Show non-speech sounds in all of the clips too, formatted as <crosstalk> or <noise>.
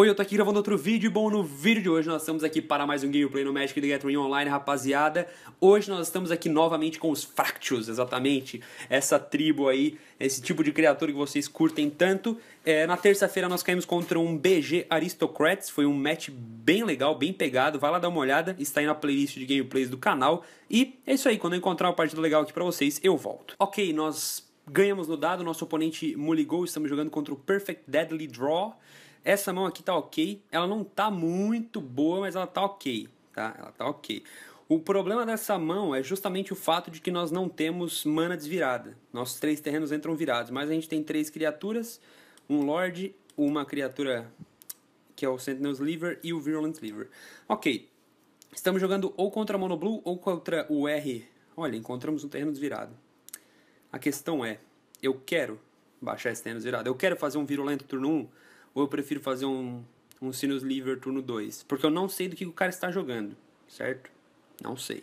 Oi, eu tô aqui gravando outro vídeo. Bom, no vídeo de hoje nós estamos aqui para mais um gameplay no Magic the Gathering Online, rapaziada. Hoje nós estamos aqui novamente com os Fractious, exatamente. Essa tribo aí, esse tipo de criatura que vocês curtem tanto. É, na terça-feira nós caímos contra um BG Aristocrats. Foi um match bem legal, bem pegado. Vai lá dar uma olhada, está aí na playlist de gameplays do canal. E é isso aí, quando eu encontrar uma partida legal aqui pra vocês, eu volto. Ok, nós ganhamos no dado, nosso oponente muligou, estamos jogando contra o Perfect Deadly Draw. Essa mão aqui tá ok. Ela não tá muito boa, mas ela tá ok. Tá? Ela tá ok. O problema dessa mão é justamente o fato de que nós não temos mana desvirada. Nossos três terrenos entram virados, mas a gente tem três criaturas, um Lord, uma criatura que é o Sentinel's Liver e o Virulent Liver. Ok, estamos jogando ou contra Mono Blue ou contra o R. Olha, encontramos um terreno desvirado. A questão é, eu quero baixar esse terreno desvirado. Eu quero fazer um Virulento turno 1 ou eu prefiro fazer um, um Sinus Liver turno 2? Porque eu não sei do que o cara está jogando, certo? Não sei.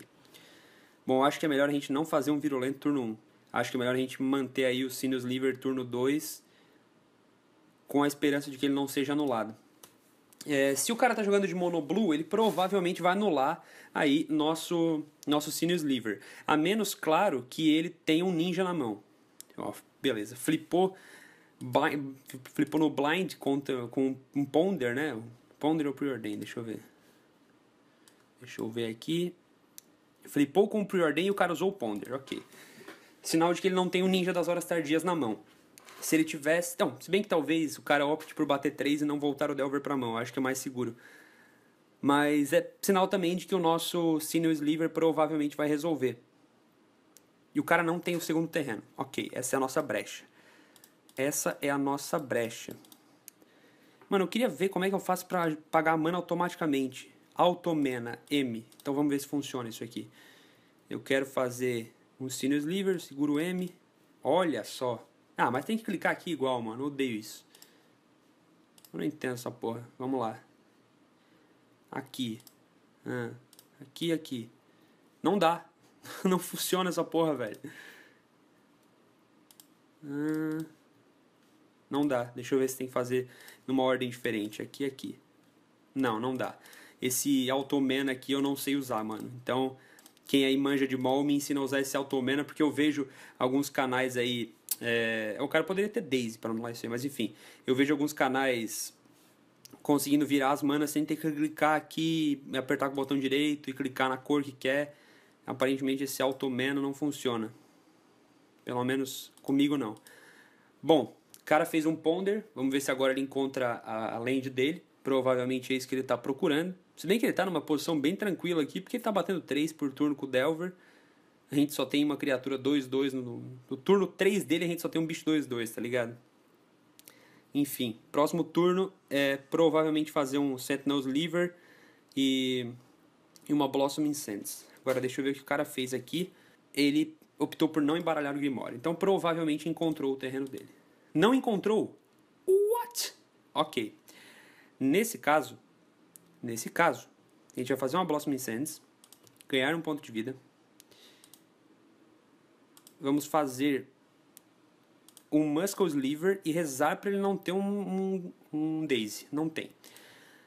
Bom, acho que é melhor a gente não fazer um Virulento turno 1. Acho que é melhor a gente manter aí o Sinus Liver turno 2 com a esperança de que ele não seja anulado. É, se o cara está jogando de Mono Blue, ele provavelmente vai anular aí nosso, nosso Sinus Liver. A menos, claro, que ele tenha um ninja na mão. Ó, beleza, flipou blind, flipou no blind contra, com um ponder, né? Ponder ou preordain, deixa eu ver. Deixa eu ver aqui. Flipou com o preordain e o cara usou o ponder, ok. Sinal de que ele não tem o ninja das horas tardias na mão. Se ele tivesse. Então, se bem que talvez o cara opte por bater 3 e não voltar o Delver pra mão, acho que é mais seguro. Mas é sinal também de que o nosso Sinew Sliver provavelmente vai resolver. E o cara não tem o segundo terreno. Ok, essa é a nossa brecha. Essa é a nossa brecha. Mano, eu queria ver como é que eu faço pra pagar a mana automaticamente. Automena M. Então vamos ver se funciona isso aqui. Eu quero fazer um Sinus Liver, seguro M. Olha só. Ah, mas tem que clicar aqui igual, mano. Eu odeio isso. Eu não entendo essa porra. Vamos lá. Aqui. Ah, aqui, aqui. Não dá. <laughs> não funciona essa porra, velho. Ah. Não dá. Deixa eu ver se tem que fazer numa ordem diferente. Aqui aqui. Não, não dá. Esse Automena aqui eu não sei usar, mano. Então, quem aí manja de mol me ensina a usar esse Automena, porque eu vejo alguns canais aí. É... O cara poderia ter Daisy para anular isso aí, mas enfim. Eu vejo alguns canais conseguindo virar as manas sem ter que clicar aqui, apertar com o botão direito e clicar na cor que quer. Aparentemente esse Automena não funciona. Pelo menos comigo não. Bom, cara fez um ponder, vamos ver se agora ele encontra a, a land dele. Provavelmente é isso que ele está procurando. Se bem que ele está numa posição bem tranquila aqui, porque ele está batendo 3 por turno com o Delver. A gente só tem uma criatura 2-2 no, no, turno 3 dele, a gente só tem um bicho 2-2, tá ligado? Enfim, próximo turno é provavelmente fazer um Sentinel's Liver e, e uma Blossom Incense. Agora deixa eu ver o que o cara fez aqui. Ele optou por não embaralhar o Grimoire. Então provavelmente encontrou o terreno dele. Não encontrou? What? Ok. Nesse caso, nesse caso, a gente vai fazer uma Blossom Incense, ganhar um ponto de vida. Vamos fazer um Muscle Sliver e rezar para ele não ter um, um, um Daisy. Não tem.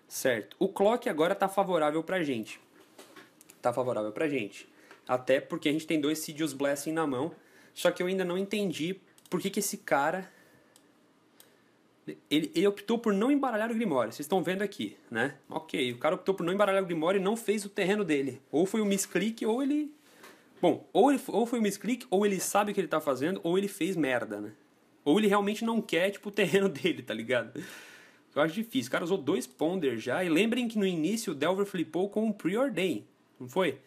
Certo. O Clock agora está favorável para a gente. Está favorável para a gente. Até porque a gente tem dois Sidious Blessing na mão. Só que eu ainda não entendi por que, que esse cara ele, ele, optou por não embaralhar o Grimório. Vocês estão vendo aqui, né? Ok, o cara optou por não embaralhar o Grimório e não fez o terreno dele. Ou foi um misclick, ou ele. Bom, ou, ele, ou foi um misclick, ou ele sabe o que ele tá fazendo, ou ele fez merda, né? Ou ele realmente não quer, tipo, o terreno <laughs> dele, tá ligado? Eu acho difícil. O cara usou dois Ponder já. E lembrem que no início o Delver flipou com um Preordain, não foi?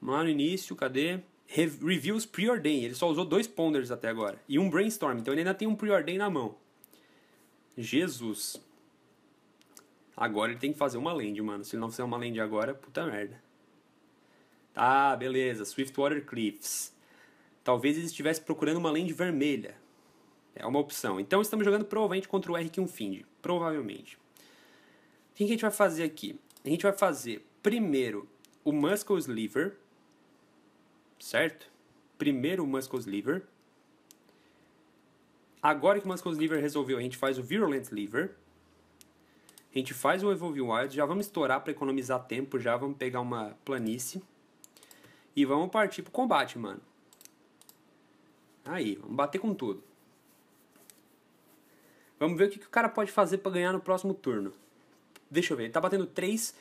Lá no início, cadê? Reviews Preordain. Ele só usou dois Ponders até agora. E um Brainstorm. Então ele ainda tem um Preordain na mão. Jesus. Agora ele tem que fazer uma land, mano. Se ele não fizer uma land agora, puta merda. Tá, beleza. Swiftwater Cliffs. Talvez ele estivesse procurando uma land vermelha. É uma opção. Então estamos jogando provavelmente contra o R1 Find. Provavelmente. O que a gente vai fazer aqui? A gente vai fazer primeiro o Muscle Sliver. Certo? Primeiro o Muscle Sliver. Agora que o Muscle Liver resolveu, a gente faz o Virulent Liver. A gente faz o Evolve Wild, já vamos estourar para economizar tempo, já vamos pegar uma planície. E vamos partir pro combate, mano. Aí, vamos bater com tudo. Vamos ver o que, que o cara pode fazer para ganhar no próximo turno. Deixa eu ver, ele tá batendo 3.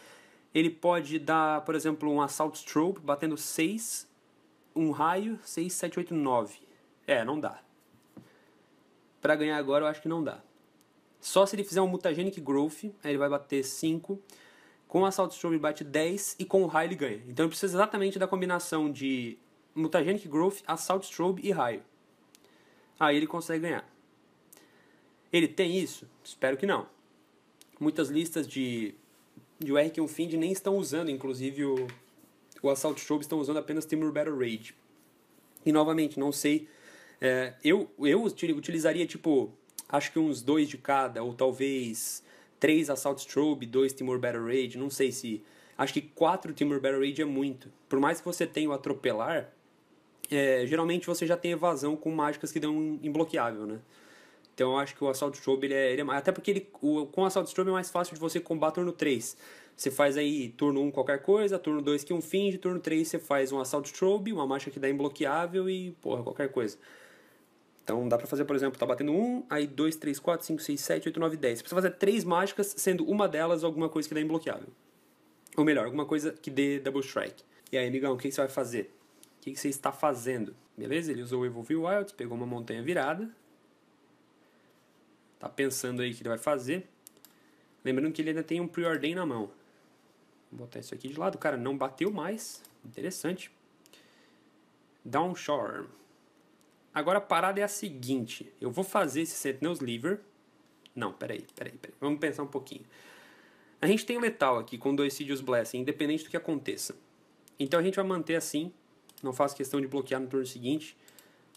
Ele pode dar, por exemplo, um Assault Strobe, batendo 6. Um raio, 6, 7, 8, 9. É, não dá. Pra ganhar agora eu acho que não dá. Só se ele fizer um Mutagenic Growth, aí ele vai bater 5. Com o Assault Strobe ele bate 10 e com o raio ele ganha. Então ele precisa exatamente da combinação de Mutagenic Growth, Assault Strobe e raio. Aí ele consegue ganhar. Ele tem isso? Espero que não. Muitas listas de, de URQ Find nem estão usando, inclusive o, o Assault Strobe estão usando apenas Timur Battle Rage. E novamente, não sei. É, eu, eu utilizaria tipo acho que uns dois de cada, ou talvez três Assault Strobe, dois Timur Battle Rage, não sei se... Acho que quatro Timur Battle Rage é muito. Por mais que você tenha o Atropelar, é, geralmente você já tem evasão com mágicas que dão imbloqueável, né? Então eu acho que o Assault Strobe, ele é, ele é Até porque ele, o, com o Assault Strobe é mais fácil de você combater turno 3. Você faz aí turno 1 qualquer coisa, turno 2 que um finge, turno 3 você faz um Assault Strobe, uma mágica que dá imbloqueável e, porra, qualquer coisa. Então dá pra fazer, por exemplo, tá batendo 1, aí 2, 3, 4, 5, 6, 7, 8, 9, 10. Você precisa fazer 3 mágicas, sendo uma delas alguma coisa que dá imbloqueável. Ou melhor, alguma coisa que dê Double Strike. E aí, amigão, o que você vai fazer? O que você está fazendo? Beleza? Ele usou o Evolve Wild, pegou uma montanha virada. Tá pensando aí o que ele vai fazer. Lembrando que ele ainda tem um Preordain na mão. Vou botar isso aqui de lado. O cara não bateu mais. Interessante. Downshore. Agora a parada é a seguinte. Eu vou fazer esse Sentinel's Liver. Não, peraí, peraí, peraí. Vamos pensar um pouquinho. A gente tem letal aqui com dois Sidious Blessing, independente do que aconteça. Então a gente vai manter assim. Não faço questão de bloquear no turno seguinte.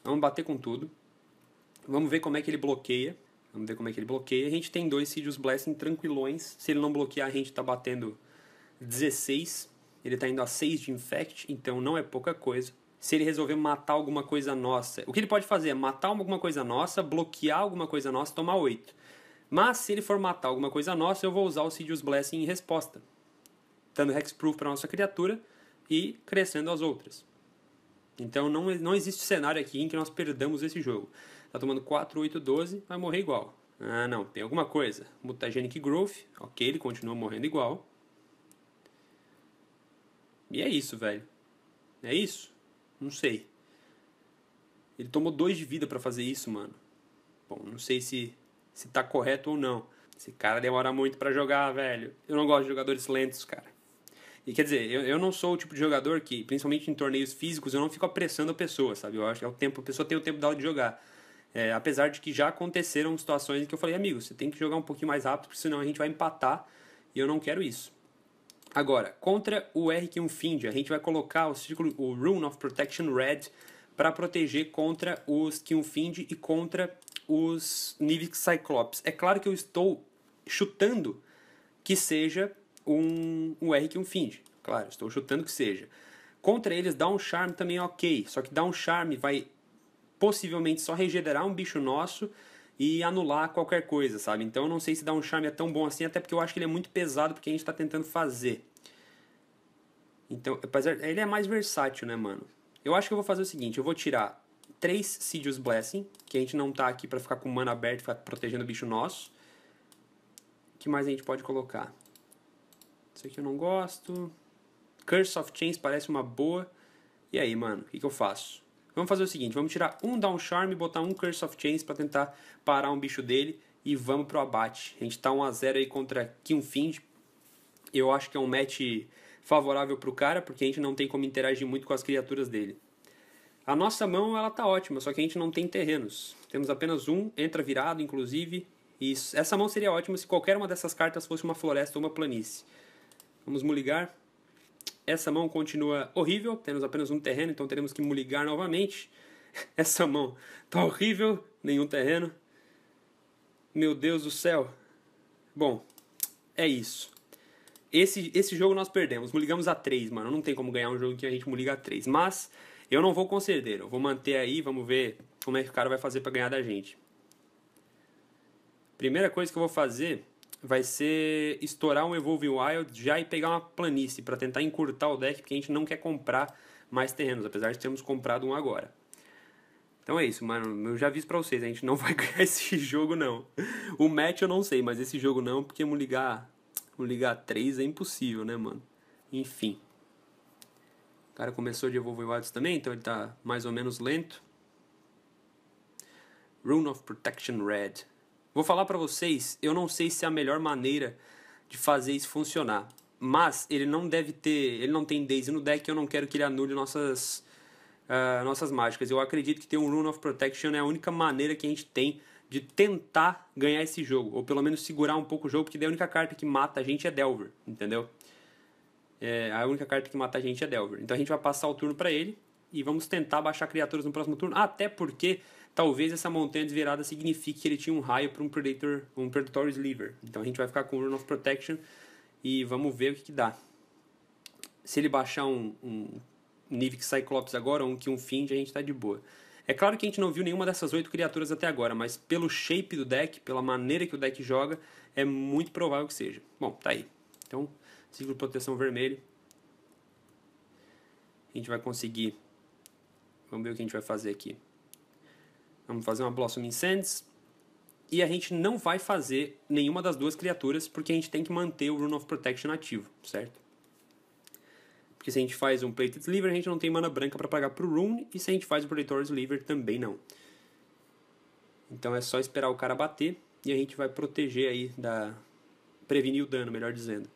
Vamos bater com tudo. Vamos ver como é que ele bloqueia. Vamos ver como é que ele bloqueia. A gente tem dois Sidious Blessing tranquilões. Se ele não bloquear, a gente está batendo 16. Ele está indo a 6 de Infect, então não é pouca coisa se ele resolver matar alguma coisa nossa. O que ele pode fazer é matar alguma coisa nossa, bloquear alguma coisa nossa, tomar 8. Mas se ele for matar alguma coisa nossa, eu vou usar o Sidious Blessing em resposta, dando Hexproof para nossa criatura e crescendo as outras. Então não, não existe cenário aqui em que nós perdamos esse jogo. Tá tomando 4, 8, 12, vai morrer igual. Ah, não, tem alguma coisa. Mutagenic Growth, ok, ele continua morrendo igual. E é isso, velho. É isso. Não sei. Ele tomou dois de vida para fazer isso, mano. Bom, não sei se, se tá correto ou não. Esse cara demora muito para jogar, velho. Eu não gosto de jogadores lentos, cara. E quer dizer, eu, eu não sou o tipo de jogador que, principalmente em torneios físicos, eu não fico apressando a pessoa, sabe? Eu acho que é o tempo, a pessoa tem o tempo dela de jogar. É, apesar de que já aconteceram situações em que eu falei, amigo, você tem que jogar um pouquinho mais rápido, porque senão a gente vai empatar e eu não quero isso. Agora, contra o R1 Find, a gente vai colocar o círculo, o Rune of Protection Red para proteger contra os Find e contra os Nivix Cyclops. É claro que eu estou chutando que seja um, um R1 Find. Claro, estou chutando que seja. Contra eles, dá um charme também ok. Só que dá um charme vai possivelmente só regenerar um bicho nosso e anular qualquer coisa, sabe? Então eu não sei se dar um charme é tão bom assim, até porque eu acho que ele é muito pesado porque a gente está tentando fazer. Então, ele é mais versátil, né, mano? Eu acho que eu vou fazer o seguinte, eu vou tirar três Sidious Blessing, que a gente não tá aqui para ficar com mana aberto, ficar protegendo o bicho nosso. O que mais a gente pode colocar? Isso aqui eu não gosto. Curse of Chains parece uma boa. E aí, mano, o que, que eu faço? Vamos fazer o seguinte, vamos tirar um Down Charm e botar um Curse of Chains para tentar parar um bicho dele e vamos pro abate. A gente tá 1 a 0 aí contra Killfind. Eu acho que é um match favorável pro cara, porque a gente não tem como interagir muito com as criaturas dele. A nossa mão ela tá ótima, só que a gente não tem terrenos. Temos apenas um, entra virado inclusive, e essa mão seria ótima se qualquer uma dessas cartas fosse uma floresta ou uma planície. Vamos muligar. Essa mão continua horrível, temos apenas um terreno, então teremos que muligar novamente. <laughs> Essa mão tá horrível, nenhum terreno. Meu Deus do céu. Bom, é isso. Esse, esse jogo nós perdemos, muligamos a 3, mano. Não tem como ganhar um jogo que a gente muliga a 3. Mas eu não vou conceder, eu vou manter aí, vamos ver como é que o cara vai fazer para ganhar da gente. Primeira coisa que eu vou fazer vai ser estourar um Evolving Wild já e pegar uma planície para tentar encurtar o deck, porque a gente não quer comprar mais terrenos, apesar de termos comprado um agora. Então é isso, mano. Eu já aviso pra vocês, a gente não vai <laughs> ganhar esse jogo, não. O match eu não sei, mas esse jogo não, porque ligar, ligar 3 é impossível, né, mano? Enfim. O cara começou de Evolving Wilds também, então ele tá mais ou menos lento. Rune of Protection Red. Vou falar para vocês, eu não sei se é a melhor maneira de fazer isso funcionar. Mas ele não deve ter. Ele não tem Daisy no deck, eu não quero que ele anule nossas uh, nossas mágicas. Eu acredito que ter um Rune of Protection é a única maneira que a gente tem de tentar ganhar esse jogo, ou pelo menos segurar um pouco o jogo, porque daí a única carta que mata a gente é Delver, entendeu? É, a única carta que mata a gente é Delver. Então a gente vai passar o turno para ele e vamos tentar baixar criaturas no próximo turno, até porque talvez essa montanha desvirada signifique que ele tinha um raio para um Predator, um Predatory Sliver. Então a gente vai ficar com o Rune of Protection e vamos ver o que, que dá. Se ele baixar um, um Nivix Cyclops agora, um que um Find, a gente tá de boa. É claro que a gente não viu nenhuma dessas oito criaturas até agora, mas pelo shape do deck, pela maneira que o deck joga, é muito provável que seja. Bom, tá aí. Então, ciclo de proteção vermelho. A gente vai conseguir. Vamos ver o que a gente vai fazer aqui. Vamos fazer uma Blossom Incense. E a gente não vai fazer nenhuma das duas criaturas, porque a gente tem que manter o Rune of Protection ativo, certo? Porque se a gente faz um Plated Sliver, a gente não tem mana branca para pagar pro Rune, e se a gente faz o Predator Sliver, também não. Então é só esperar o cara bater, e a gente vai proteger aí da... prevenir o dano, melhor dizendo.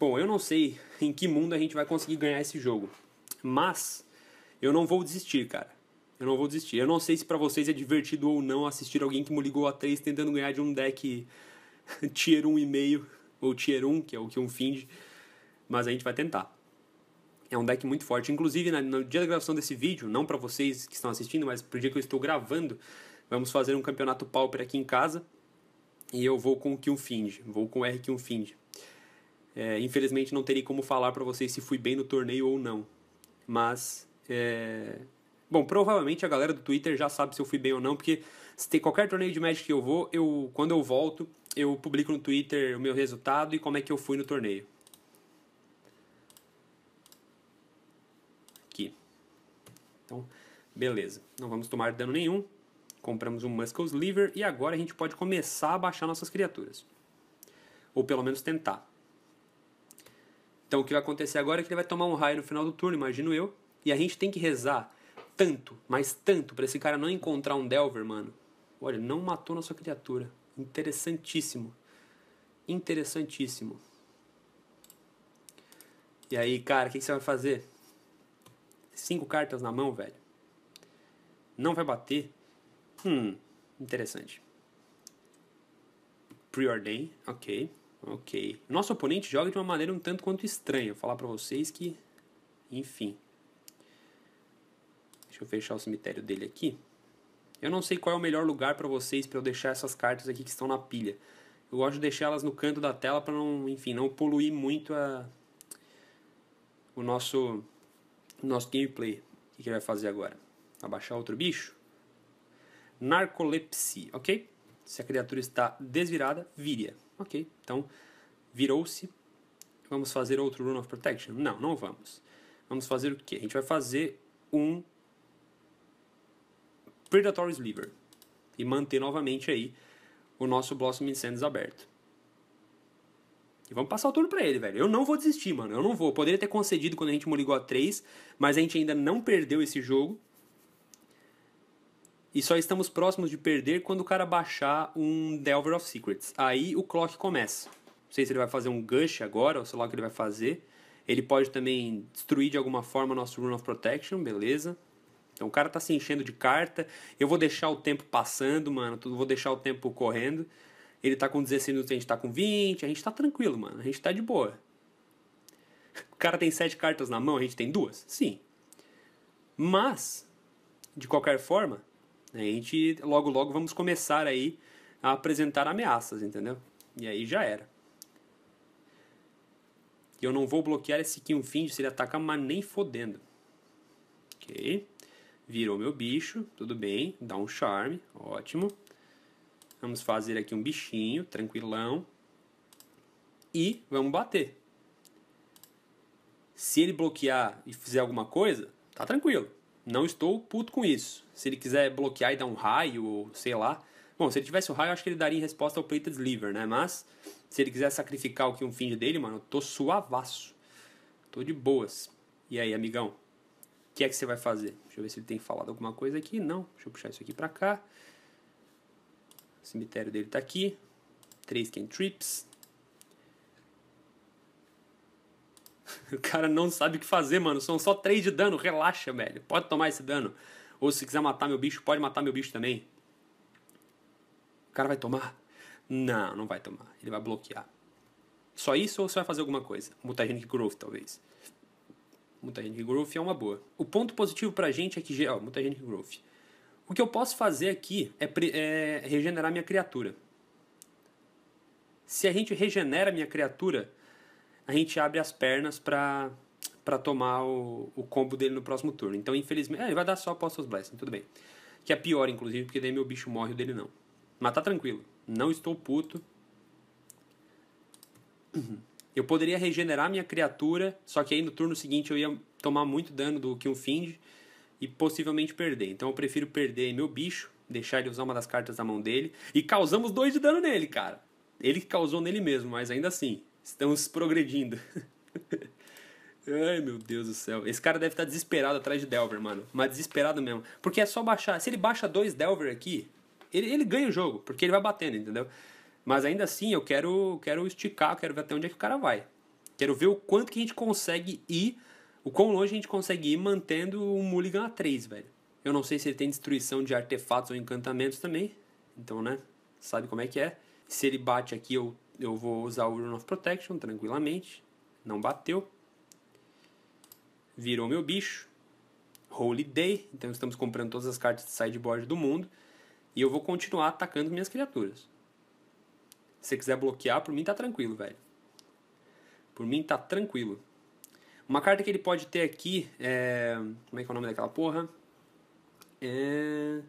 Bom, eu não sei em que mundo a gente vai conseguir ganhar esse jogo, mas eu não vou desistir, cara. Eu não vou desistir. Eu não sei se para vocês é divertido ou não assistir alguém que me ligou a 3 tentando ganhar de um deck <laughs> tier 1,5 ou tier 1, que é o que um find mas a gente vai tentar. É um deck muito forte. Inclusive, no dia da gravação desse vídeo, não para vocês que estão assistindo, mas pro dia que eu estou gravando, vamos fazer um campeonato Pauper aqui em casa. E eu vou com o Find, vou com o R Find. É, infelizmente não terei como falar para vocês se fui bem no torneio ou não. Mas, é... bom, provavelmente a galera do Twitter já sabe se eu fui bem ou não, porque se tem qualquer torneio de Magic que eu vou, eu quando eu volto, eu publico no Twitter o meu resultado e como é que eu fui no torneio. Então, beleza. Não vamos tomar dano nenhum. Compramos um Muscles Liver e agora a gente pode começar a baixar nossas criaturas. Ou pelo menos tentar. Então o que vai acontecer agora é que ele vai tomar um raio no final do turno, imagino eu. E a gente tem que rezar tanto, mas tanto, para esse cara não encontrar um Delver, mano. Olha, não matou nossa criatura. Interessantíssimo. Interessantíssimo. E aí, cara, o que, que você vai fazer? Cinco cartas na mão, velho. Não vai bater. Hum, interessante. Preordain, ok, ok. Nosso oponente joga de uma maneira um tanto quanto estranha. Vou falar pra vocês que... Enfim. Deixa eu fechar o cemitério dele aqui. Eu não sei qual é o melhor lugar para vocês para eu deixar essas cartas aqui que estão na pilha. Eu gosto de deixá-las no canto da tela para não, enfim, não poluir muito a o nosso nosso gameplay. O que ele vai fazer agora? Abaixar outro bicho? Narcolepsia, ok? Se a criatura está desvirada, viria. Ok, então virou-se. Vamos fazer outro Rune of Protection? Não, não vamos. Vamos fazer o que? A gente vai fazer um Predatory Sliver e manter novamente aí o nosso Blossom Incendies aberto. E vamos passar o turno pra ele, velho. Eu não vou desistir, mano. Eu não vou. Eu poderia ter concedido quando a gente ligou a 3, mas a gente ainda não perdeu esse jogo. E só estamos próximos de perder quando o cara baixar um Delver of Secrets. Aí o clock começa. Não sei se ele vai fazer um Gush agora, ou sei lá o que ele vai fazer. Ele pode também destruir de alguma forma nosso Rune of Protection, beleza. Então o cara tá se enchendo de carta. Eu vou deixar o tempo passando, mano. Vou deixar o tempo correndo. Ele tá com 16 minutos, a gente tá com 20. A gente tá tranquilo, mano. A gente tá de boa. O cara tem 7 cartas na mão, a gente tem duas? Sim. Mas, de qualquer forma, a gente logo logo vamos começar aí a apresentar ameaças, entendeu? E aí já era. E eu não vou bloquear esse Kim Find se ele atacar, mas nem fodendo. Ok. Virou meu bicho, tudo bem. Dá um charme, ótimo. Vamos fazer aqui um bichinho, tranquilão. E vamos bater. Se ele bloquear e fizer alguma coisa, tá tranquilo. Não estou puto com isso. Se ele quiser bloquear e dar um raio, ou sei lá. Bom, se ele tivesse o raio, acho que ele daria em resposta ao Plated Sliver, né? Mas, se ele quiser sacrificar o que um finge dele, mano, eu tô suavaço. Tô de boas. E aí, amigão? O que é que você vai fazer? Deixa eu ver se ele tem falado alguma coisa aqui. Não. Deixa eu puxar isso aqui pra cá. O cemitério dele tá aqui. Três cantrips. <laughs> O cara não sabe o que fazer, mano. São só três de dano. Relaxa, velho. Pode tomar esse dano. Ou se quiser matar meu bicho, pode matar meu bicho também. O cara vai tomar? Não, não vai tomar. Ele vai bloquear. Só isso ou você vai fazer alguma coisa? Mutagenic Growth, talvez. Mutagenic Growth é uma boa. O ponto positivo pra gente é que... Ó, Mutagenic Growth. O que eu posso fazer aqui é, é regenerar minha criatura. Se a gente regenera minha criatura, a gente abre as pernas pra, pra tomar o, o combo dele no próximo turno. Então, infelizmente... É, ele vai dar só Apostles Blessing, tudo bem. Que é pior, inclusive, porque daí meu bicho morre o dele não. Mas tá tranquilo. Não estou puto. <clears throat> Eu poderia regenerar minha criatura, só que aí no turno seguinte eu ia tomar muito dano do que um Find e possivelmente perder. Então eu prefiro perder meu bicho, deixar ele usar uma das cartas da mão dele e causamos dois de dano nele, cara. Ele causou nele mesmo, mas ainda assim, estamos progredindo. <laughs> Ai, meu Deus do céu. Esse cara deve estar desesperado atrás de Delver, mano. Mas desesperado mesmo. Porque é só baixar. Se ele baixa dois Delver aqui, ele, ele ganha o jogo, porque ele vai batendo, entendeu? Mas ainda assim, eu quero, quero esticar, quero ver até onde é que o cara vai. Quero ver o quanto que a gente consegue ir, o quão longe a gente consegue ir mantendo o Mulligan a 3, velho. Eu não sei se ele tem destruição de artefatos ou encantamentos também. Então, né? Sabe como é que é. Se ele bate aqui, eu, eu vou usar o Rune of Protection tranquilamente. Não bateu. Virou meu bicho. Holy Day. Então estamos comprando todas as cartas de sideboard do mundo. E eu vou continuar atacando minhas criaturas. Se você quiser bloquear, por mim tá tranquilo, velho. Por mim tá tranquilo. Uma carta que ele pode ter aqui é. Como é que é o nome daquela porra? É.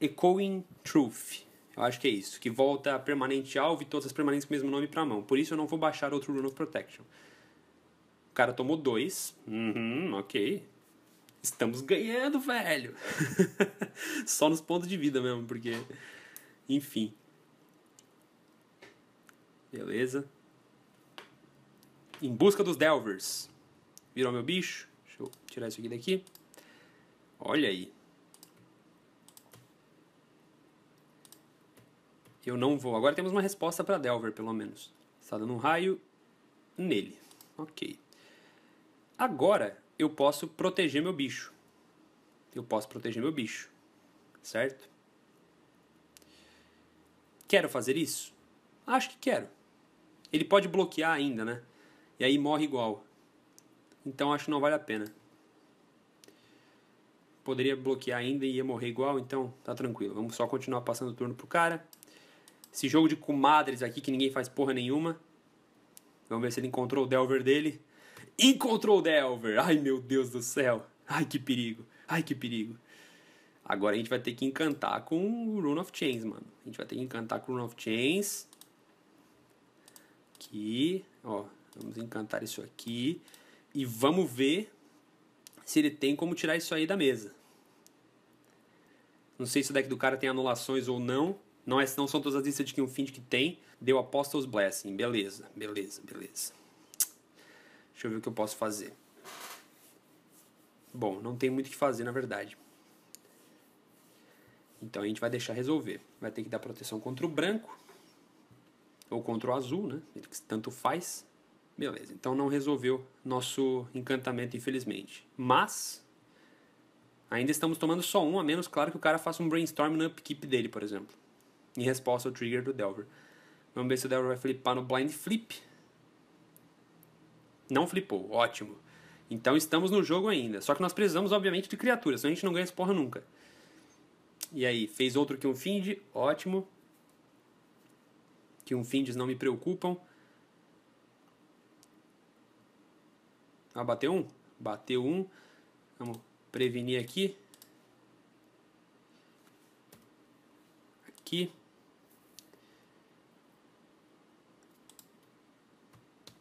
Echoing Truth. Eu acho que é isso. Que volta permanente alvo e todas as permanentes com o mesmo nome pra mão. Por isso eu não vou baixar outro Rune of Protection. O cara tomou dois. Uhum, ok. Estamos ganhando, velho. <laughs> Só nos pontos de vida mesmo, porque. Enfim. Beleza. Em busca dos Delvers. Virou meu bicho. Deixa eu tirar isso aqui daqui. Olha aí. Eu não vou. Agora temos uma resposta para Delver, pelo menos. Está dando um raio nele. Ok. Agora eu posso proteger meu bicho. Eu posso proteger meu bicho. Certo? Quero fazer isso? Acho que quero. Ele pode bloquear ainda, né? E aí morre igual. Então acho que não vale a pena. Poderia bloquear ainda e ia morrer igual, então tá tranquilo. Vamos só continuar passando o turno pro cara. Esse jogo de comadres aqui que ninguém faz porra nenhuma. Vamos ver se ele encontrou o Delver dele. Encontrou o Delver! Ai meu Deus do céu! Ai que perigo! Ai que perigo! Agora a gente vai ter que encantar com o Rune of Chains, mano. A gente vai ter que encantar com o Rune of Chains. Aqui, ó. Vamos encantar isso aqui. E vamos ver se ele tem como tirar isso aí da mesa. Não sei se o deck do cara tem anulações ou não. Não, é, não são todas as listas de que um Find que tem. Deu Apostles Blessing. Beleza, beleza, beleza. Deixa eu ver o que eu posso fazer. Bom, não tem muito o que fazer na verdade. Então a gente vai deixar resolver. Vai ter que dar proteção contra o branco. Ou contra o azul, né? Ele que tanto faz. Beleza, então não resolveu nosso encantamento, infelizmente. Mas, ainda estamos tomando só um, a menos, claro, que o cara faça um brainstorm no upkeep dele, por exemplo. Em resposta ao trigger do Delver. Vamos ver se o Delver vai flipar no blind flip. Não flipou, ótimo. Então estamos no jogo ainda. Só que nós precisamos, obviamente, de criaturas, senão a gente não ganha essa porra nunca. E aí, fez outro que um Find, ótimo que um findes não me preocupam. Ah, bateu um? Bateu um. Vamos prevenir aqui. Aqui.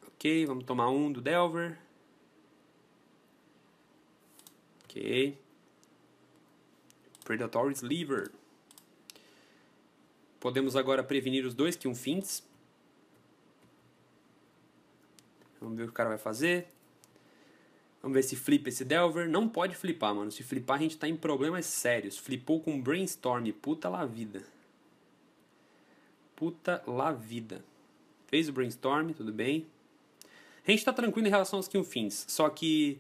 Ok, vamos tomar um do Delver. Ok. Predatory Sliver. Podemos agora prevenir os dois fins. Vamos ver o que o cara vai fazer. Vamos ver se flipa esse Delver. Não pode flipar, mano. Se flipar, a gente tá em problemas sérios. Flipou com Brainstorm. Puta lá vida. Puta lá vida. Fez o Brainstorm, tudo bem. A gente tá tranquilo em relação aos Fins. Só que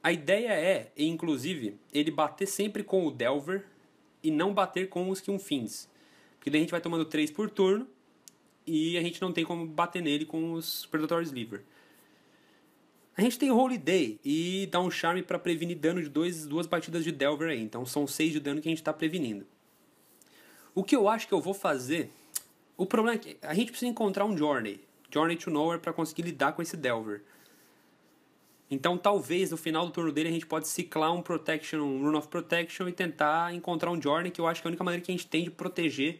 a ideia é, inclusive, ele bater sempre com o Delver e não bater com os Fins. Porque daí a gente vai tomando 3 por turno e a gente não tem como bater nele com os Predatory Sliver. A gente tem Holiday e dá um charme para prevenir dano de dois, duas batidas de Delver aí. Então são 6 de dano que a gente está prevenindo. O que eu acho que eu vou fazer. O problema é que a gente precisa encontrar um Journey. Journey to Nowhere para conseguir lidar com esse Delver. Então talvez no final do turno dele a gente pode ciclar um Protection, um Rune of Protection e tentar encontrar um Journey, que eu acho que é a única maneira que a gente tem de proteger,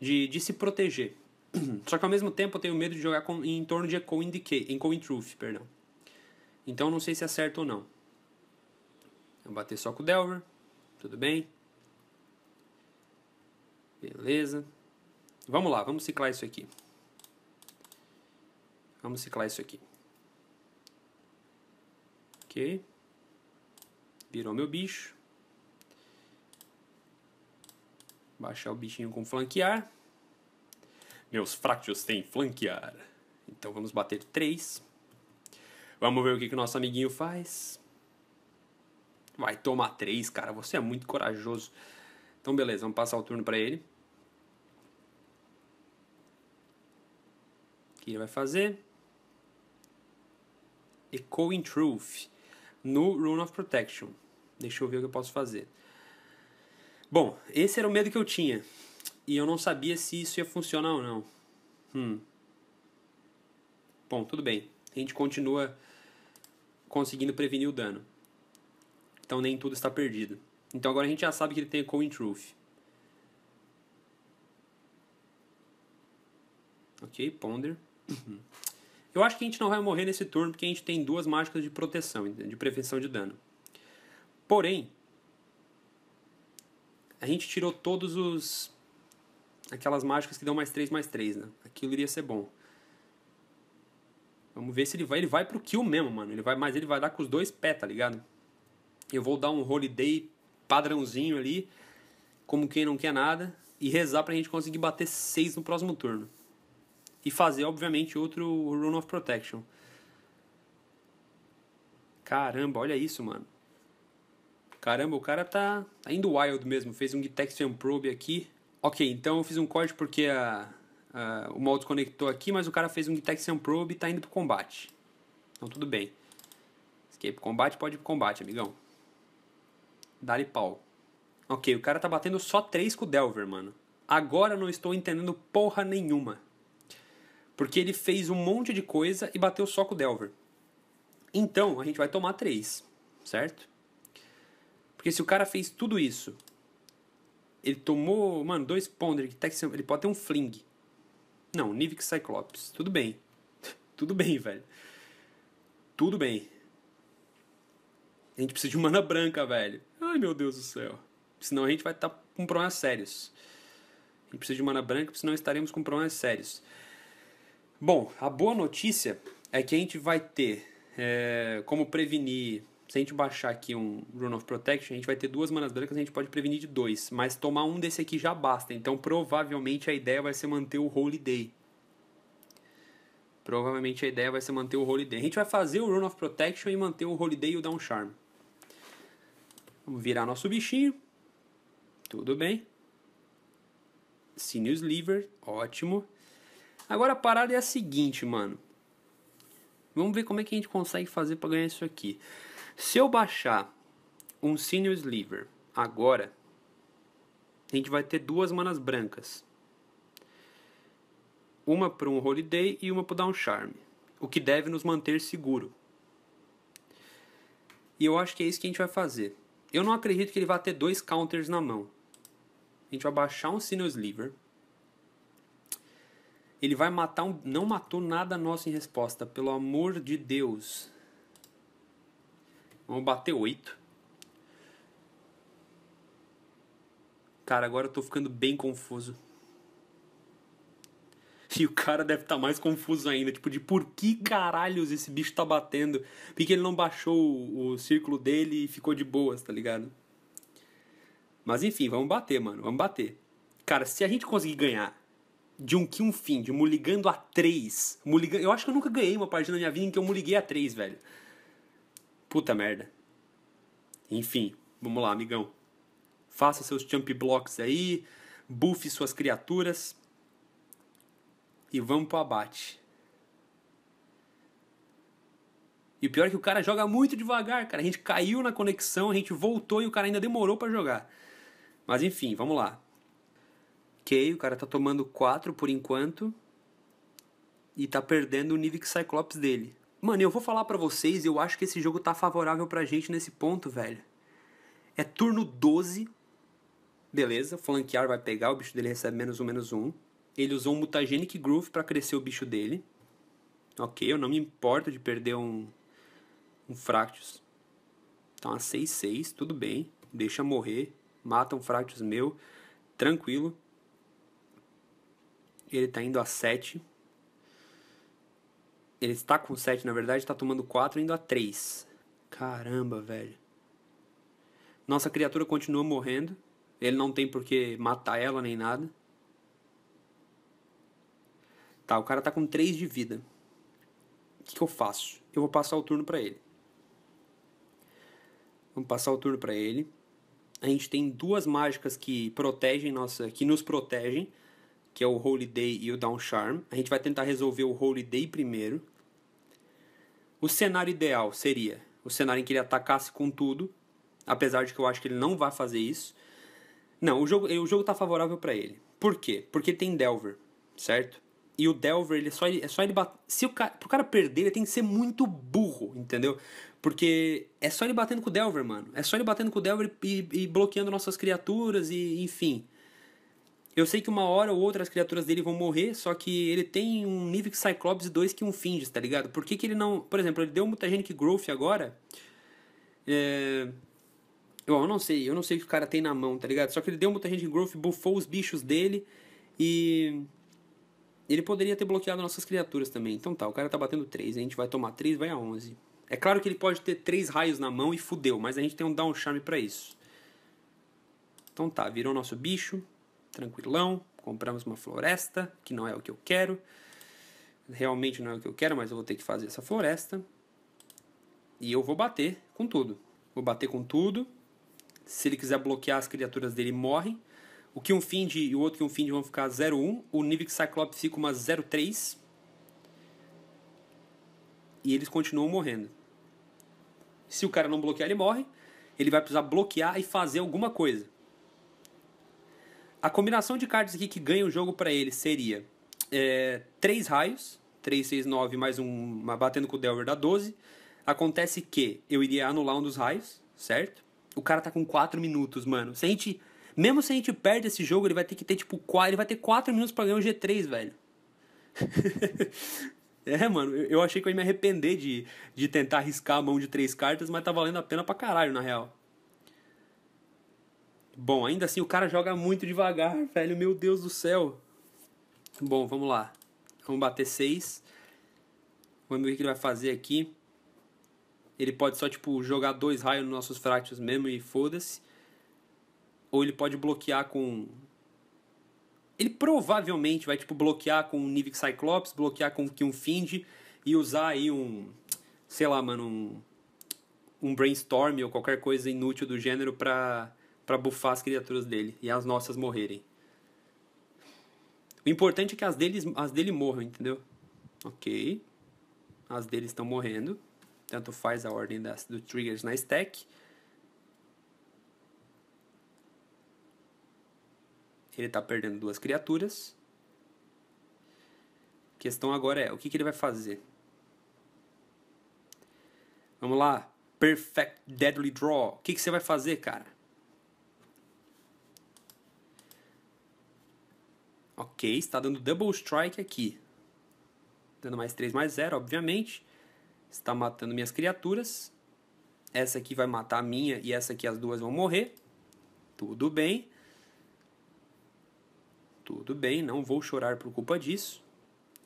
de, de se proteger. <clears throat> Só que ao mesmo tempo eu tenho medo de jogar com, em torno de Echo in, Decay, Echo in Truth, perdão. Então não sei se é certo ou não. Vou bater só com o Delver. Tudo bem. Beleza. Vamos lá, vamos ciclar isso aqui. Vamos ciclar isso aqui. Ok. Virou meu bicho. Baixar o bichinho com flanquear. Meus fractos têm flanquear. Então vamos bater 3. Vamos ver o que, que o nosso amiguinho faz. Vai tomar 3, cara. Você é muito corajoso. Então beleza, vamos passar o turno para ele. O que ele vai fazer? Echoing Truth no Rune of Protection. Deixa eu ver o que eu posso fazer. Bom, esse era o medo que eu tinha. E eu não sabia se isso ia funcionar ou não. Hum. Bom, tudo bem. A gente continua conseguindo prevenir o dano. Então nem tudo está perdido. Então agora a gente já sabe que ele tem Echo in Truth. Ok, Ponder. Uhum. Eu acho que a gente não vai morrer nesse turno porque a gente tem duas mágicas de proteção, de prevenção de dano. Porém, a gente tirou todos os aquelas mágicas que dão mais 3 mais 3, né? Aquilo iria ser bom. Vamos ver se ele vai, ele vai pro kill mesmo, mano. Ele vai, mas ele vai dar com os dois pés, tá ligado? Eu vou dar um holiday padrãozinho ali, como quem não quer nada, e rezar pra gente conseguir bater 6 no próximo turno e fazer, obviamente, outro Rune of Protection. Caramba, olha isso, mano. Caramba, o cara tá, tá indo wild mesmo. Fez um Detection Probe aqui. Ok, então eu fiz um corte porque a, a, o modo conectou aqui, mas o cara fez um Detection Probe e tá indo pro combate. Então tudo bem. Escape combate, pode ir pro combate, amigão. Dá-lhe pau. Ok, o cara tá batendo só 3 com o Delver, mano. Agora não estou entendendo porra nenhuma. Porque ele fez um monte de coisa e bateu só com o Delver. Então, a gente vai tomar 3, certo? Porque se o cara fez tudo isso, ele tomou, mano, dois Ponder, ele pode ter um Fling. Não, Nivix Cyclops. Tudo bem. <laughs> tudo bem, velho. Tudo bem. A gente precisa de mana branca, velho. Ai, meu Deus do céu. Senão a gente vai estar tá com problemas sérios. A gente precisa de mana branca, senão estaremos com problemas sérios. Bom, a boa notícia é que a gente vai ter é, como prevenir. Se a gente baixar aqui um Rune of Protection, a gente vai ter duas manas brancas, a gente pode prevenir de dois. Mas tomar um desse aqui já basta. Então provavelmente a ideia vai ser manter o Holy Day. Provavelmente a ideia vai ser manter o Holy Day. A gente vai fazer o Rune of Protection e manter o Holy Day e o Down Charm. Vamos virar nosso bichinho. Tudo bem. Sinews Liver, ótimo. Agora a parada é a seguinte, mano. Vamos ver como é que a gente consegue fazer para ganhar isso aqui. Se eu baixar um Senior Sliver agora, a gente vai ter duas manas brancas. Uma para um Holiday e uma para dar um Charme. O que deve nos manter seguro. E eu acho que é isso que a gente vai fazer. Eu não acredito que ele vá ter dois counters na mão. A gente vai baixar um Senior Sliver Ele vai matar um. Não matou nada nosso em resposta, pelo amor de Deus. Vamos bater 8. Cara, agora eu tô ficando bem confuso. <laughs> E o cara deve estar tá mais confuso ainda, tipo, de por que caralhos esse bicho tá batendo? Porque ele não baixou o, círculo dele e ficou de boas, tá ligado? Mas enfim, vamos bater, mano, vamos bater. Cara, se a gente conseguir ganhar de um kill um fim, de muligando a 3, muligando, eu acho que eu nunca ganhei uma partida na minha vida em que eu muliguei a 3, velho. Puta merda. Enfim, vamos lá, amigão. Faça seus jump blocks aí, buffe suas criaturas e vamos pro abate. E o pior é que o cara joga muito devagar, cara. A gente caiu na conexão, a gente voltou e o cara ainda demorou para jogar. Mas enfim, vamos lá. Ok, o cara tá tomando 4 por enquanto. E tá perdendo o Nivix Cyclops dele. Mano, eu vou falar para vocês, eu acho que esse jogo tá favorável pra gente nesse ponto, velho. É turno 12. Beleza, flanquear vai pegar, o bicho dele recebe menos um, menos um. Ele usou um Mutagenic Groove para crescer o bicho dele. Ok, eu não me importo de perder um, um Fractus. Então a 6-6, tudo bem. Deixa morrer. Mata um Fractus meu. Tranquilo. Ele tá indo a 7. Ele está com 7, na verdade, está tomando 4 indo a 3. Caramba, velho. Nossa criatura continua morrendo. Ele não tem por que matar ela nem nada. Tá, o cara tá com 3 de vida. O que, que eu faço? Eu vou passar o turno para ele. Vamos passar o turno para ele. A gente tem duas mágicas que protegem nossa, que nos protegem, que é o Holy Day e o Down Charm. A gente vai tentar resolver o Holy Day primeiro. O cenário ideal seria o cenário em que ele atacasse com tudo, apesar de que eu acho que ele não vai fazer isso. Não, o jogo, o jogo tá favorável para ele. Por quê? Porque tem Delver, certo? E o Delver, ele é só, é só ele bater. Se o cara, pro cara perder, ele tem que ser muito burro, entendeu? Porque é só ele batendo com o Delver, mano. É só ele batendo com o Delver e, e bloqueando nossas criaturas e enfim. Eu sei que uma hora ou outra as criaturas dele vão morrer, só que ele tem um Nivix Cyclops e dois que um Finges, tá ligado? Por que, que ele não. Por exemplo, ele deu Mutagenic Growth agora. É. Eu não sei, eu não sei o que o cara tem na mão, tá ligado? Só que ele deu Mutagenic Growth, buffou os bichos dele e. Ele poderia ter bloqueado nossas criaturas também. Então tá, o cara tá batendo 3, a gente vai tomar 3, vai a 11. É claro que ele pode ter 3 raios na mão e fudeu, mas a gente tem um down charm pra isso. Então tá, virou nosso bicho tranquilão, compramos uma floresta, que não é o que eu quero. Realmente não é o que eu quero, mas eu vou ter que fazer essa floresta. E eu vou bater com tudo. Vou bater com tudo. Se ele quiser bloquear as criaturas dele, morrem. O que um Find e o outro que um Find vão ficar 0-1. O Nivix Cyclops fica uma 0-3. E eles continuam morrendo. Se o cara não bloquear, ele morre. Ele vai precisar bloquear e fazer alguma coisa. A combinação de cartas aqui que ganha o jogo para ele seria é, 3 raios, 3, 6, 9, mais um, uma batendo com o Delver dá 12. Acontece que eu iria anular um dos raios, certo? O cara tá com 4 minutos, mano. Se a gente. Mesmo se a gente perde esse jogo, ele vai ter que ter, tipo, 4, ele vai ter 4 minutos para ganhar o G3, velho. <laughs> é, mano, eu achei que eu ia me arrepender de, de tentar arriscar a mão de 3 cartas, mas tá valendo a pena pra caralho, na real. Bom, ainda assim o cara joga muito devagar, velho. Meu Deus do céu. Bom, vamos lá. Vamos bater 6. Vamos ver o que ele vai fazer aqui. Ele pode só, tipo, jogar dois raios nos nossos fractos mesmo e foda-se. Ou ele pode bloquear com... Ele provavelmente vai, tipo, bloquear com o Nivix Cyclops, bloquear com um Find e usar aí um... Sei lá, mano, um... Um Brainstorm ou qualquer coisa inútil do gênero pra para bufar as criaturas dele e as nossas morrerem. O importante é que as, deles, as dele morram, entendeu? Ok. As deles estão morrendo. Tanto faz a ordem das, do triggers na stack. Ele está perdendo duas criaturas. A questão agora é, o que, que ele vai fazer? Vamos lá. Perfect Deadly Draw. O que, que você vai fazer, cara? Ok, está dando double strike aqui. Dando mais 3 mais 0, obviamente. Está matando minhas criaturas. Essa aqui vai matar a minha e essa aqui as duas vão morrer. Tudo bem. Tudo bem, não vou chorar por culpa disso.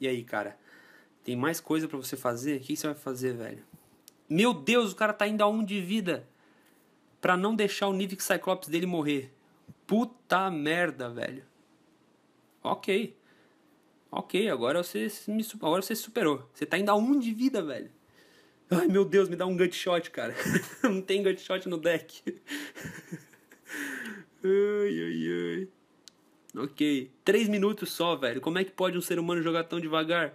E aí, cara? Tem mais coisa para você fazer? O que você vai fazer, velho? Meu Deus, o cara tá indo a um de vida para não deixar o Nivik Cyclops dele morrer. Puta merda, velho. Ok. Ok, agora você, me, agora você superou. Você tá indo a um de vida, velho. Ai, meu Deus, me dá um gut shot, cara. <laughs> não tem gut shot no deck. <laughs> ai, ai, ai. Ok. Três minutos só, velho. Como é que pode um ser humano jogar tão devagar?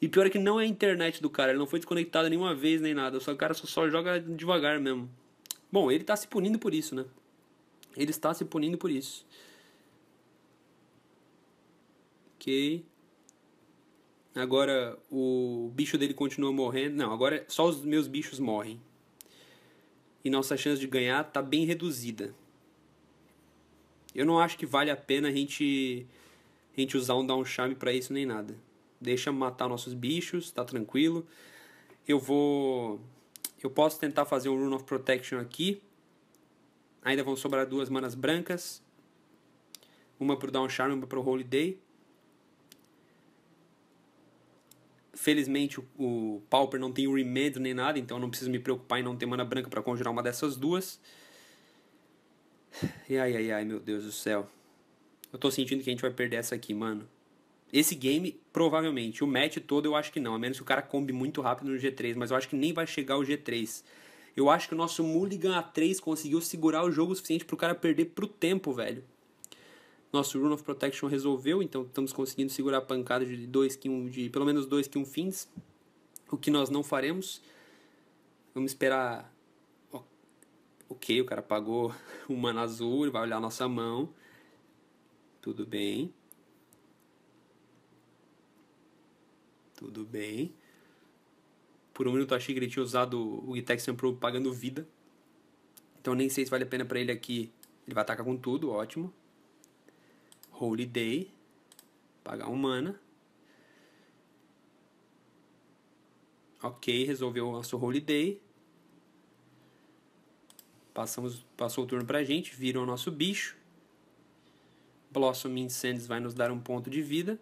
E pior é que não é a internet do cara. Ele não foi desconectado nenhuma vez nem nada. O cara só, só joga devagar mesmo. Bom, ele tá se punindo por isso, né? Ele está se punindo por isso. Ok. Agora o bicho dele continua morrendo. Não, agora só os meus bichos morrem. E nossa chance de ganhar tá bem reduzida. Eu não acho que vale a pena a gente, a gente usar um down charm para isso nem nada. Deixa matar nossos bichos, tá tranquilo. Eu vou. Eu posso tentar fazer um Rune of Protection aqui. Ainda vão sobrar duas manas brancas. Uma pro Down Charm, uma pro Holy Day. Felizmente o, o Pauper não tem o Remand nem nada, então eu não preciso me preocupar em não ter mana branca para conjurar uma dessas duas. E ai, ai, ai, meu Deus do céu. Eu tô sentindo que a gente vai perder essa aqui, mano. Esse game, provavelmente. O match todo eu acho que não, a menos que o cara combe muito rápido no G3, mas eu acho que nem vai chegar o G3. Eu acho que o nosso Mulligan A3 conseguiu segurar o jogo o suficiente pro cara perder pro tempo, velho. Nosso Rune of Protection resolveu, então estamos conseguindo segurar a pancada de, dois, de pelo menos 2 Kill Fins. O que nós não faremos. Vamos esperar Ok, o cara pagou <laughs> um mana azul, ele vai olhar a nossa mão. Tudo bem. Tudo bem. Por um minuto eu achei que ele tinha usado o Gitex Pro pagando vida. Então nem sei se vale a pena para ele aqui. Ele vai atacar com tudo, ótimo. Holy Day. Pagar um mana. Ok, resolveu o nosso Holy Day. Passamos, passou o turno pra gente, viram o nosso bicho. Blossom Incendies vai nos dar um ponto de vida.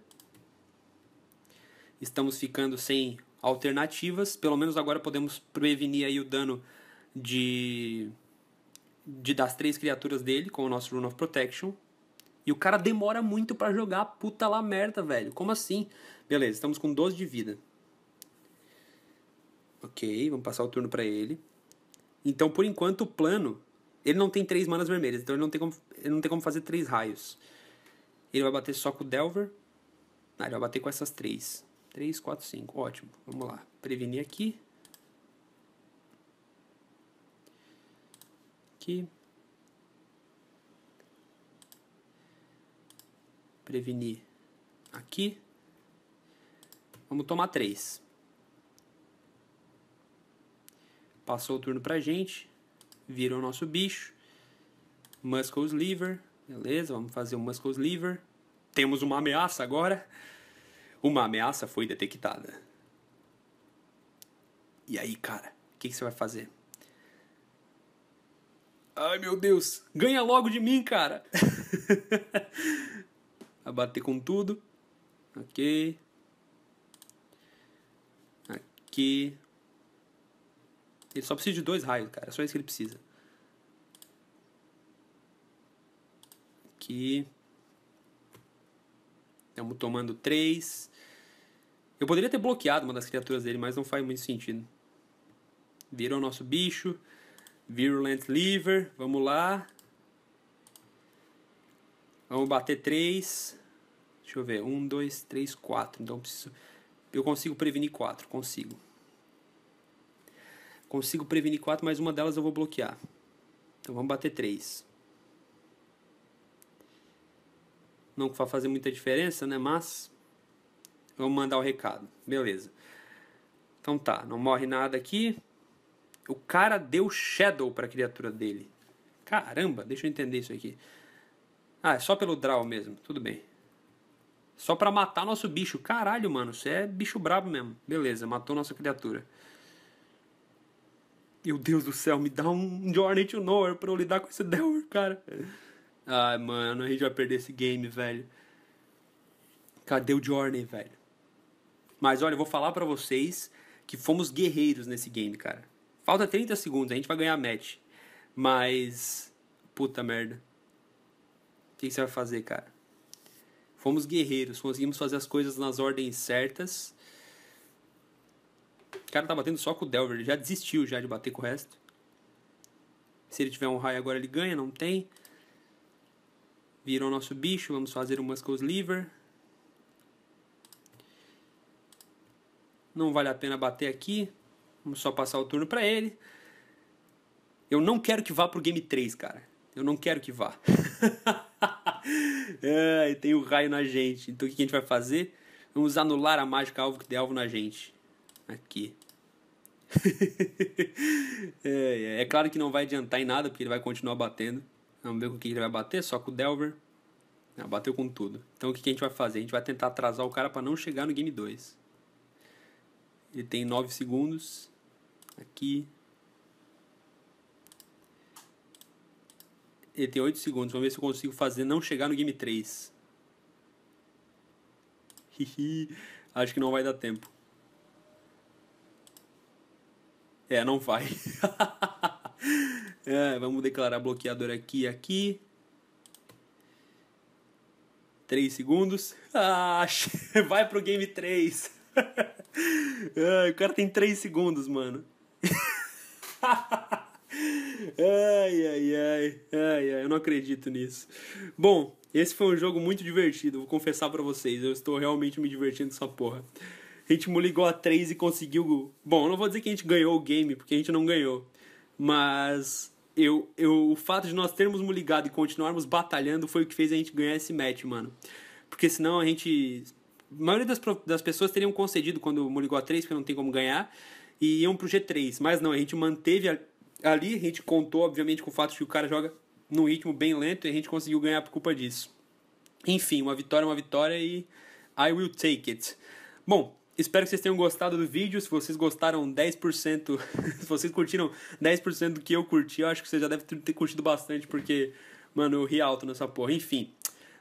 Estamos ficando sem alternativas. Pelo menos agora podemos prevenir aí o dano de, de das três criaturas dele com o nosso Rune of Protection. E o cara demora muito para jogar, puta lá merda, velho. Como assim? Beleza, estamos com 12 de vida. Ok, vamos passar o turno para ele. Então, por enquanto, o plano. Ele não tem três manas vermelhas, então ele não tem como, ele não tem como fazer três raios. Ele vai bater só com o Delver. Ah, ele vai bater com essas três. Três, quatro, cinco. Ótimo. Vamos lá. Prevenir aqui. Aqui. Prevenir aqui. Vamos tomar três. Passou o turno pra gente. Vira o nosso bicho. Muscles Liver. Beleza, vamos fazer o Muscles Liver. Temos uma ameaça agora. Uma ameaça foi detectada. E aí, cara, o que, que você vai fazer? Ai meu Deus, ganha logo de mim, cara! <laughs> vai bater com tudo. Ok. Aqui. Ele só precisa de dois raios, cara. É só isso que ele precisa. Aqui. Estamos tomando três. Eu poderia ter bloqueado uma das criaturas dele, mas não faz muito sentido. Virou nosso bicho. Virulent Lever. Vamos lá. Vamos bater três. Deixa eu ver. Um, dois, três, quatro. Então eu preciso. Eu consigo prevenir quatro. Consigo. Consigo prevenir quatro, mas uma delas eu vou bloquear. Então vamos bater três. Não vai fazer muita diferença, né? Mas vamos mandar o recado. Beleza. Então tá, não morre nada aqui. O cara deu Shadow para a criatura dele. Caramba, deixa eu entender isso aqui. Ah, é só pelo draw mesmo. Tudo bem. Só pra matar nosso bicho. Caralho, mano, você é bicho brabo mesmo. Beleza, matou nossa criatura. Meu Deus do céu, me dá um Journey to Nowhere pra eu lidar com esse <laughs> Delver, cara. Ai, mano, a gente vai perder esse game, velho. Cadê o Journey, velho? Mas olha, eu vou falar pra vocês que fomos guerreiros nesse game, cara. Falta 30 segundos, a gente vai ganhar a match. Mas. Puta merda. O que você vai fazer, cara? Fomos guerreiros, conseguimos fazer as coisas nas ordens certas. O cara tá batendo só com o Delver, ele já desistiu já de bater com o resto. Se ele tiver um raio agora ele ganha, não tem. Virou nosso bicho, vamos fazer o Muscles Liver. Não vale a pena bater aqui. Vamos só passar o turno pra ele. Eu não quero que vá pro game 3, cara. Eu não quero que vá. <laughs> é, tem o raio na gente. Então o que a gente vai fazer? Vamos anular a mágica alvo que tem alvo na gente. Aqui. <laughs> é, é, é, claro que não vai adiantar em nada, porque ele vai continuar batendo. Vamos ver com o que ele vai bater, só com o Delver. Ah, bateu com tudo. Então o que a gente vai fazer? A gente vai tentar atrasar o cara para não chegar no game 2. Ele tem 9 segundos. Aqui. Ele tem 8 segundos. Vamos ver se eu consigo fazer não chegar no game 3. Acho que não vai dar tempo. É, não vai. <laughs> é, vamos declarar bloqueador aqui e aqui. 3 segundos. <laughs> Ah, vai pro game 3. <laughs> o cara tem 3 segundos, mano. Ai, ai, ai, ai, ai, eu não acredito nisso. Bom, esse foi um jogo muito divertido, vou confessar para vocês, eu estou realmente me divertindo essa porra. A gente ligou a 3 e conseguiu. Bom, não vou dizer que a gente ganhou o game, porque a gente não ganhou. Mas eu, eu, o fato de nós termos ligado e continuarmos batalhando foi o que fez a gente ganhar esse match, mano. Porque senão a gente. A maioria das, das pessoas teriam concedido quando o a 3, porque não tem como ganhar, e iam pro G3. Mas não, a gente manteve a, ali, a gente contou, obviamente, com o fato de que o cara joga num ritmo bem lento e a gente conseguiu ganhar por culpa disso. Enfim, uma vitória é uma vitória e I will take it. Bom, espero que vocês tenham gostado do vídeo. Se vocês gostaram 10%, <laughs> se vocês curtiram 10% do que eu curti, eu acho que vocês já devem ter curtido bastante, porque, mano, eu ri alto nessa porra. Enfim,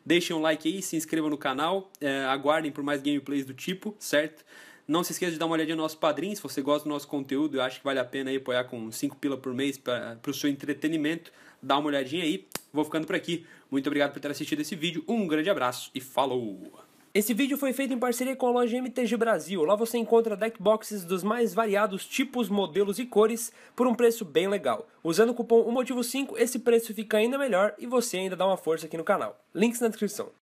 deixem um like aí, se inscrevam no canal, é, aguardem por mais gameplays do tipo, certo? Não se esqueça de dar uma olhadinha no nosso padrinho, se você gosta do nosso conteúdo, eu acho que vale a pena aí apoiar com 5 pila por mês para o seu entretenimento. Dá uma olhadinha aí. Vou ficando por aqui. Muito obrigado por ter assistido esse vídeo. Um grande abraço e falou! Esse vídeo foi feito em parceria com a loja MTG Brasil. Lá você encontra deckboxes dos mais variados tipos, modelos e cores por um preço bem legal. Usando o cupom 1motivo5, esse preço fica ainda melhor e você ainda dá uma força aqui no canal. Links na descrição.